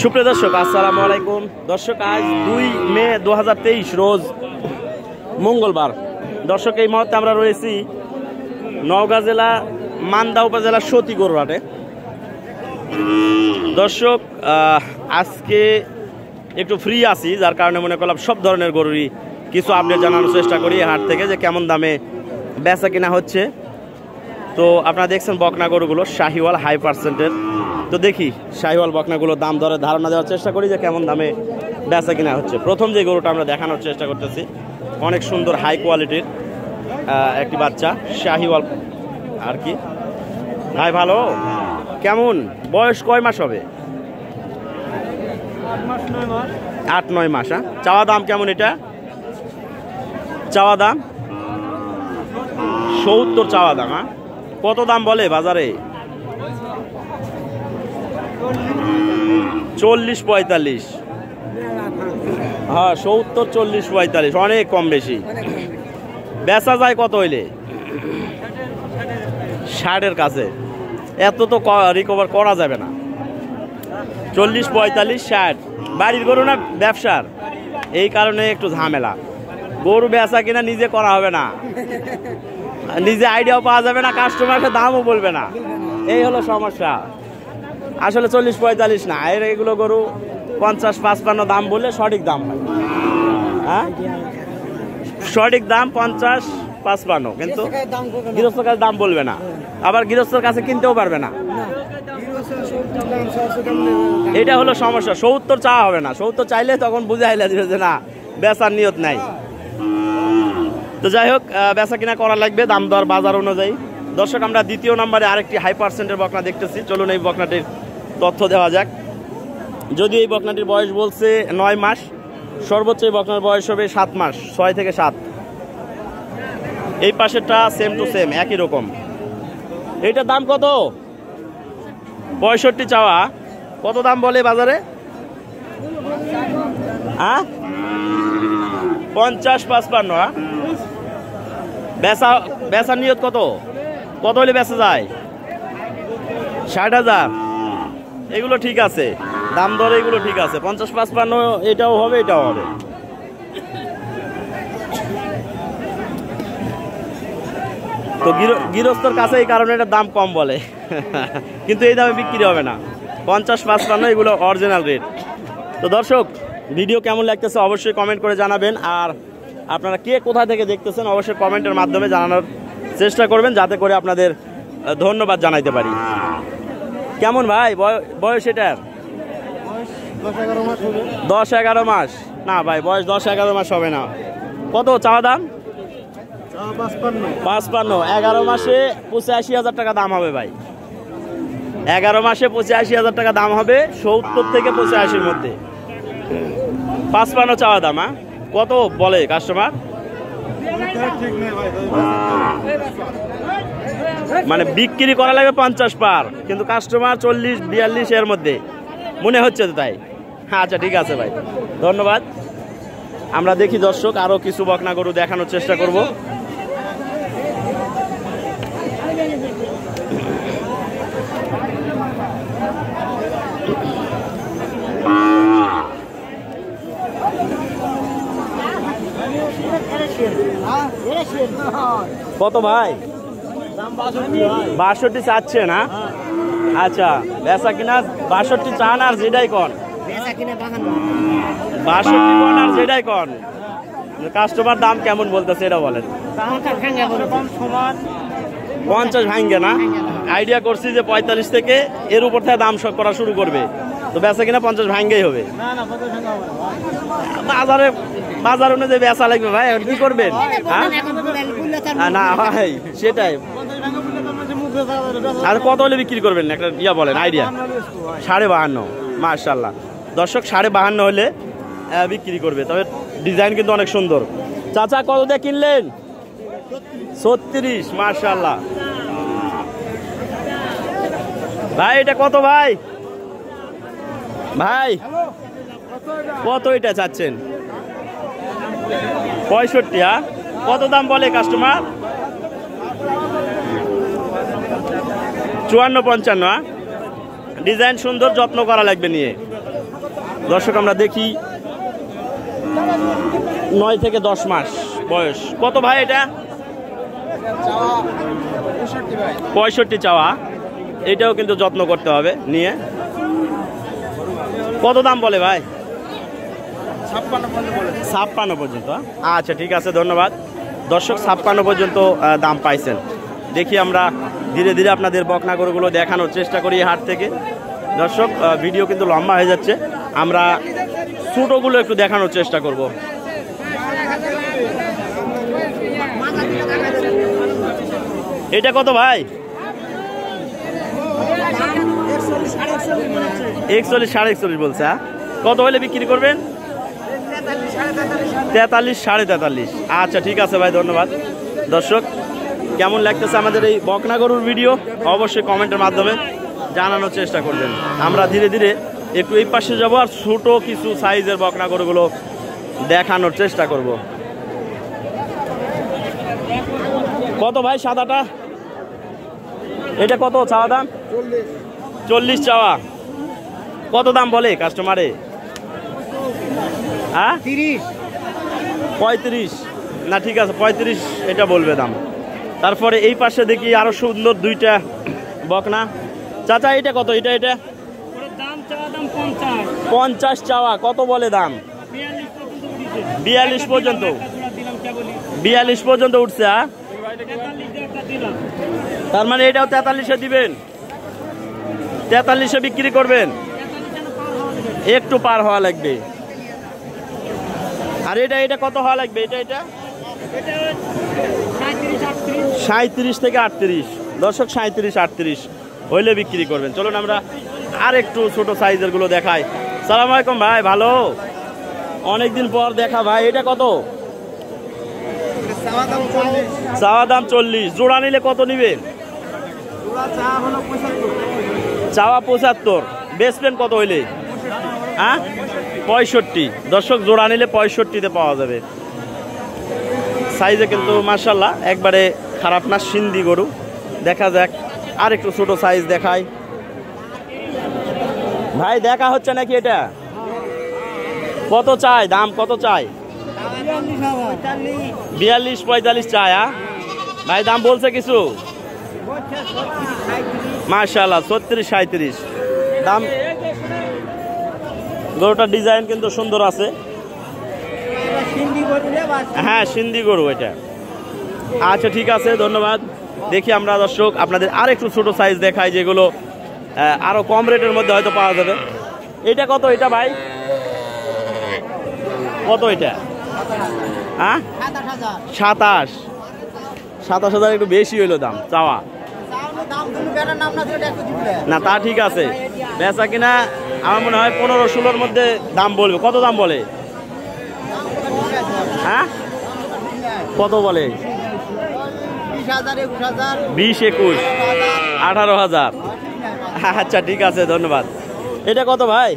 সুপ্রিয় দর্শক, আসসালামু আলাইকুম। দর্শক, আজ দুই মে দু হাজার তেইশ রোজ মঙ্গলবার। দর্শক, এই মুহূর্তে আমরা রয়েছি নওগাঁ জেলা, মান্দা উপজেলা সতী গরুহাটে দর্শক আজকে একটু ফ্রি আছি, যার কারণে মনে করলাম সব ধরনের গরুরই কিছু আপডেট জানানোর চেষ্টা করি হাট থেকে যে কেমন দামে বেচা কিনা হচ্ছে। তো আপনারা দেখছেন বকনা গরুগুলো শাহিওয়াল হাই পার্সেন্টের তো দেখি শাহিওয়াল বকনাগুলোর দাম দরে ধারণা দেওয়ার চেষ্টা করি যে কেমন দামে বেচা কিনা হচ্ছে। প্রথম যে গরুটা আমরা দেখানোর চেষ্টা করতেছি অনেক সুন্দর হাই কোয়ালিটির একটি বাচ্চা শাহিওয়াল আর কি। ভাই ভালো? কেমন? বয়স কয় মাস হবে? আট নয় মাস হ্যাঁ? চাওয়া দাম কেমন এটা? চাওয়া দাম? সত্তর চাওয়া দাম হ্যাঁ? কত দাম বলে বাজারে? চল্লিশ পঁয়তাল্লিশ। হ্যাঁ সত্তর, চল্লিশ, পঁয়তাল্লিশ, অনেক কম বেশি। বেচা যায় কত হইলে? ষাটের কাছে। এত তো রিকভার করা যাবে না। চল্লিশ, পঁয়তাল্লিশ, ষাট। বাড়ির গরু না ব্যবসার? এই কারণে একটু ঝামেলা। গরু বেচা কিনা নিজে করা হবে না। নিজে আইডিয়াও পাওয়া যাবে না কাস্টমারকে দামও বলবে না। এই হলো সমস্যা। আসলে চল্লিশ পঁয়তাল্লিশ না এর এগুলো গরু পঞ্চাশ পাঁচপান্ন দাম বললে সঠিক দাম হয়। হ্যাঁ? সঠিক দাম পঞ্চাশ পাঁচপান্ন কিন্তু গৃহস্থর কাছে দাম বলবে না। আবার গৃহস্থর কাছে কিনতেও পারবে না। এটা হলো সমস্যা সত্তর চাওয়া হবে না। সত্তর চাইলে তখন বুঝাইলে দিবে যে না বেচার নিয়ত নাই। তো যাই হোক বেচা কিনা করা লাগবে, দাম দর বাজার অনুযায়ী। দর্শক, আমরা দ্বিতীয় নম্বরে আরেকটি হাই পার্সেন্টের বকনা দেখতেছি। চলুন এই বকনাটির তথ্য দেওয়া যাক। যদি এই বকনাটির বয়স বলছে নয় মাস, সর্বোচ্চ এই বকনার বয়স হবে সাত মাস, ছয় থেকে সাত। এই পাশেরটা সেম টু সেম একই রকম। এইটার দাম কত? পঁয়ষট্টি চাওয়া। কত দাম বলে বাজারে? হ্যাঁ পঞ্চাশ পাঁচপান্ন হ্যাঁ বেচা, বেচার নিয়ত কত? কত হলে বেচা যায়? ষাট হাজার। এগুলো ঠিক আছে। দাম দর এগুলো ঠিক আছে। পঞ্চাশ, পাঁচপান্ন, এটাও হবে এটাও হবে। তো গৃহ- গৃহস্থর কাছে এই কারণে এটা দাম কম বলে। কিন্তু এই দামে বিক্রি হবে না। পঞ্চাশ, পাঁচপান্ন, এগুলো অরিজিনাল রেট তো দর্শক ভিডিও কেমন লাগতেছে অবশ্যই কমেন্ট করে জানাবেন। আর আপনারা কে কোথা থেকে দেখতেছেন অবশ্যই কমেন্টের মাধ্যমে জানানোর চেষ্টা করবেন, যাতে করে আপনাদের ধন্যবাদ জানাইতে পারি। কেমন ভাই? বয়- বয়স এটার? দশ এগারো মাস। না ভাই, বয়স দশ এগারো মাস হবে না। কত চাওয়া দাম? পাঁচপান্ন। এগারো মাসে পঁচাশি হাজার টাকা দাম হবে ভাই। এগারো মাসে পঁচাশি হাজার টাকা দাম হবে সত্তর থেকে পঁচাশির মধ্যে। পাঁচপান্ন চাওয়া দাম হ্যাঁ? কত বলে কাস্টমার মানে বিক্রি করা লাগবে পঞ্চাশ পার, কিন্তু কাস্টমার চল্লিশ, বিয়াল্লিশ এর মধ্যে। মনে হচ্ছে তো তাই? আচ্ছা ঠিক আছে ভাই। ধন্যবাদ। আমরা দেখি দর্শক আরও কিছু বকনা গরু দেখানোর চেষ্টা করব। কত ভাই? বাষট্টি। চাচ্ছে না আচ্ছা বেচা কিনা বাষট্টি চান আর যেটাই কন? বাষট্টি কন আর যেটাই কন? কাস্টমার দাম কেমন বলতেছে এটা বলেন? পঞ্চাশ ভাঙ্গে না? আইডিয়া করছি যে পঁয়তাল্লিশ থেকে এর উপর থেকে দাম করা শুরু করবে। তো বেচা কিনা পঞ্চাশ ভাঙ্গেই হবে। বাজারে বাজার অনুযায়ী বেচা লাগবে ভাই এখন কি করবেন? হ্যাঁ? না ভাই সেটাই। আর কত হলে বিক্রি করবেন? একটা ইয়া বলেন আইডিয়া সাড়ে বাহান্ন মার্শাল্লাহ দর্শক সাড়ে বাহান্ন হলে বিক্রি করবে। তবে ডিজাইন কিন্তু অনেক সুন্দর। চাচা কত দিয়ে কিনলেন? ছত্রিশ মার্শাল্লাহ ভাই এটা কত ভাই? ভাই, কত এটা চাচ্ছেন? পঁয়ষট্টি হ্যাঁ? কত দাম বলে কাস্টমার চুয়ান্ন পঞ্চান্ন হ্যাঁ? ডিজাইন সুন্দর, যত্ন করা লাগবে নিয়ে। দর্শক, আমরা দেখি নয় থেকে দশ মাস বয়স। কত ভাই এটা? পঁয়ষট্টি চাওয়া। এটাও কিন্তু যত্ন করতে হবে নিয়ে। কত দাম বলে ভাই? ছাপ্পান্ন পর্যন্ত আচ্ছা ঠিক আছে ধন্যবাদ। দর্শক ছাপ্পান্ন পর্যন্ত দাম পাইছেন। দেখি আমরা ধীরে ধীরে আপনাদের বকনা গরুগুলো দেখানোর চেষ্টা করি হাট থেকে। দর্শক ভিডিও কিন্তু লম্বা হয়ে যাচ্ছে। আমরা ছোটোগুলো একটু দেখানোর চেষ্টা করব। এটা কত ভাই? একচল্লিশ, সাড়ে একচল্লিশ বলছে হ্যাঁ? কত হলে বিক্রি করবেন? তেতাল্লিশ, সাড়ে তেতাল্লিশ। আচ্ছা ঠিক আছে ভাই, ধন্যবাদ। দর্শক, কেমন লাগতেছে আমাদের এই বকনা গরুর ভিডিও? অবশ্যই কমেন্টের মাধ্যমে জানানোর চেষ্টা করবেন। আমরা ধীরে ধীরে একটু এই পাশে যাব আর ছোট কিছু সাইজের বকনা গরুগুলো দেখানোর চেষ্টা করব। কত ভাই, সাদাটা? এটা কত চাওয়া দাম? চল্লিশ চাওয়া। কত দাম বলে কাস্টমারে হ্যাঁ? তিরিশ। পঁয়ত্রিশ। না ঠিক আছে পঁয়ত্রিশ এটা বলবে দাম। তারপরে এই পাশে দেখি আরও সুন্দর দুইটা বকনা। চাচা এটা কত? এটা এটা? পঞ্চাশ। চাওয়া কত বলে দাম? বিয়াল্লিশ পর্যন্ত বিয়াল্লিশ পর্যন্ত। উঠেছে হ্যাঁ? তার মানে এটাও তেতাল্লিশে দিবেন? তেতাল্লিশে বিক্রি করবেন? একটু পার হওয়া লাগবে। আর এটা এটা কত হওয়া লাগবে? এটা এটা? সাঁত্রিশ থেকে আটত্রিশ। দর্শক সাঁত্রিশ আটত্রিশ হইলে বিক্রি করবেন। চলুন আমরা আর একটু ছোট সাইজেরগুলো দেখাই। সালাম আলাইকুম ভাই, ভালো? অনেকদিন পর দেখা ভাই, এটা কত? চাওয়া দাম চল্লিশ। জোড়া নিলে কত নিবেন ওরা চা হলো পঁচাত্তর চাওয়া পঁচাত্তর। বেচবেন কত হইলে? হ্যাঁ? পঁয়ষট্টি। দর্শক, জোড়া নিলে পঁয়ষট্টিতে পাওয়া যাবে। সাইজে কিন্তু মার্শাল্লাহ একবারে খারাপ না, সিন্ধি গরু। দেখা যাক আর একটু ছোট সাইজ দেখাই। ভাই, দেখা হচ্ছে নাকি এটা? কত চাই? দাম কত চাই? বিয়াল্লিশ পঁয়তাল্লিশ চাই হ্যাঁ? ভাই, দাম বলছে কিছু? মার্শাল্লাহ ছত্রিশ সাঁত্রিশ দাম? গরুটার ডিজাইন কিন্তু সুন্দর আছে। হ্যাঁ সিন্ধি গরু এটা। আচ্ছা ঠিক আছে ধন্যবাদ। দেখি আমরা দর্শক আপনাদের আর একটু ছোট সাইজ দেখাই যেগুলো আহ, আরও কম রেটের মধ্যে হয়তো পাওয়া যাবে। এটা কত এটা ভাই? কত এটা? হ্যাঁ? সাতাশ। সাতাশ হাজার একটু বেশি হইল দাম চাওয়া। না, তা ঠিক আছে। বেচা কিনা, আমার মনে হয় পনেরো ষোলোর মধ্যে দাম বলবে। কত দাম বলে? হ্যাঁ? কত বলে? বিশ একুশ। আঠারো হাজার। আচ্ছা ঠিক আছে, ধন্যবাদ। এটা কত ভাই?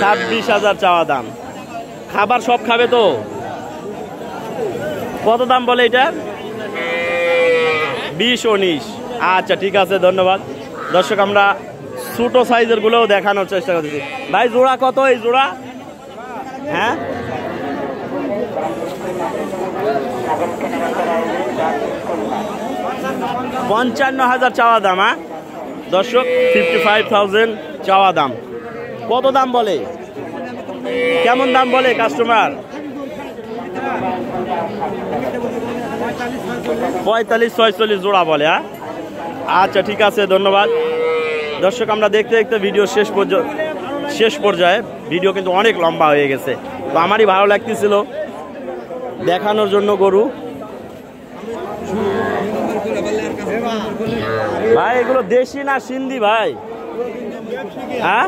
ছাব্বিশ হাজার চাওয়া দাম। খাবার সব খাবে তো? কত দাম বলে এটা? বিশ উনিশ। আচ্ছা ঠিক আছে, ধন্যবাদ। দর্শক, আমরা ছোট সাইজের গুলোও দেখানোর চেষ্টা করতেছি। ভাই, জোড়া কত এই জোড়া? হ্যাঁ? পঞ্চান্ন হাজার চাওয়া দাম হ্যাঁ? দর্শক ফিফটি ফাইভ থাউজেন্ড চাওয়া দাম। কত দাম বলে? কেমন দাম বলে কাস্টমার পঁয়তাল্লিশ, ছয়চল্লিশ জোড়া বলে হ্যাঁ? আচ্ছা ঠিক আছে, ধন্যবাদ। দর্শক, আমরা দেখতে দেখতে ভিডিও শেষ পর্যন্ত শেষ পর্যায়ে, ভিডিও কিন্তু অনেক লম্বা হয়ে গেছে। তো আমারই ভালো লাগতেছিল দেখানোর জন্য গরু। ভাই, এগুলো দেশি না সিন্ধি, ভাই? হ্যাঁ?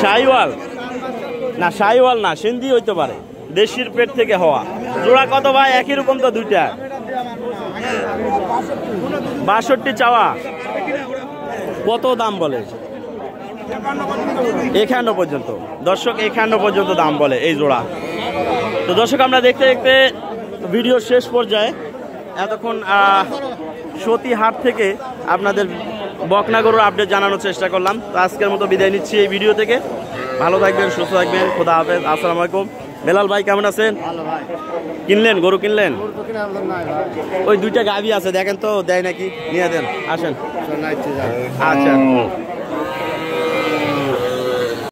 সাইওয়াল না সাইওয়াল না, সিন্ধি হইতে পারে। দেশির পেট থেকে হওয়া। জোড়া কত ভাই? একই রকম তো দুইটা। বাষট্টি চাওয়া। কত দাম বলে? একান্ন পর্যন্ত। দর্শক, একান্ন পর্যন্ত দাম বলে এই জোড়া। তো দর্শক, আমরা দেখতে দেখতে ভিডিও শেষ পর্যায়ে এতক্ষণ সতী হাট থেকে আপনাদের বকনা গরুর আপডেট জানানোর চেষ্টা করলাম। তো আজকের মতো বিদায় নিচ্ছি এই ভিডিও থেকে। ভালো থাকবেন, সুস্থ থাকবেন। খোদা হাফেজ। আসসালামু আলাইকুম। বেলাল ভাই কেমন আছেন? ভাই। কিনলেন গরু কিনলেন? ওই দুইটা গাভি আছে দেখেন তো দেয় নাকি? নিয়ে দেন। আসেন। আচ্ছা।